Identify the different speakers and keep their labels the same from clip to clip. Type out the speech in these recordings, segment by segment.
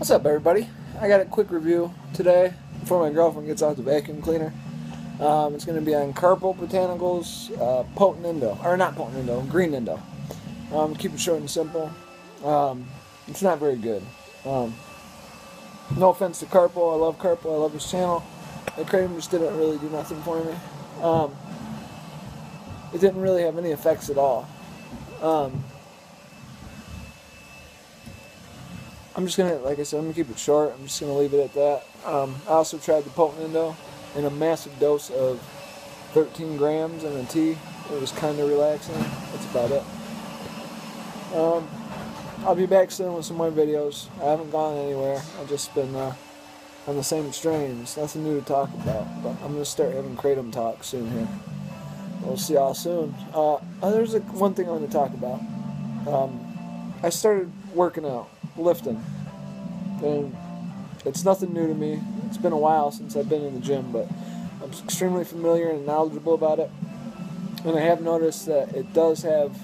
Speaker 1: What's up, everybody? I got a quick review today before my girlfriend gets out the vacuum cleaner. Um, it's going to be on Carpo Botanicals uh, Potent Indo, or not Potent Indo, Green Indo. Um, keep it short and simple. Um, it's not very good. Um, no offense to Carpo, I love Carpo, I love his channel. The kratom just didn't really do nothing for me. Um, it didn't really have any effects at all. Um, I'm just gonna, like I said, I'm gonna keep it short. I'm just gonna leave it at that. Um, I also tried the potent indo in a massive dose of 13 grams and a tea. It was kind of relaxing. That's about it. Um, I'll be back soon with some more videos. I haven't gone anywhere. I've just been uh, on the same strains. Nothing new to talk about. But I'm gonna start having kratom talk soon here. We'll see y'all soon. Uh, there's a, one thing I want to talk about. Um, I started working out lifting. And it's nothing new to me. It's been a while since I've been in the gym, but I'm extremely familiar and knowledgeable about it. And I have noticed that it does have,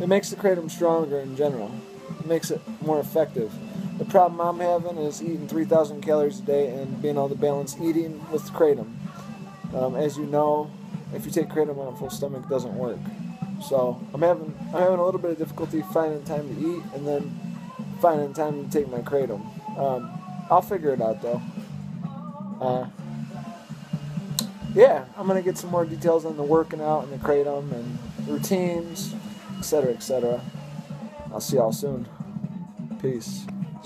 Speaker 1: it makes the kratom stronger in general. It makes it more effective. The problem I'm having is eating 3,000 calories a day and being able to balance eating with kratom. Um, as you know, if you take kratom on a full stomach, it doesn't work. So I'm having I'm having a little bit of difficulty finding time to eat and then finding time to take my kratom. Um, I'll figure it out though. Uh, yeah, I'm gonna get some more details on the working out and the kratom and routines, etc., etc. I'll see y'all soon. Peace.